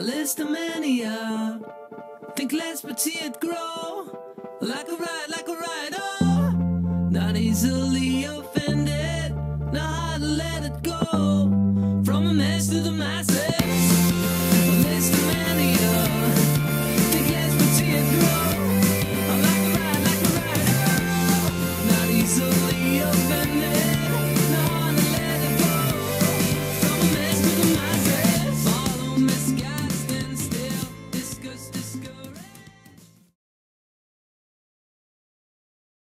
A Lisztomania. Uh, think less but see it grow. Like a rider, like a ride. Oh. Not easily offended. Not hard to let it go. From a mess to the masses. A Lisztomania. Uh, think less but see it grow. Like a rider, like a ride. Oh. Not easily offended.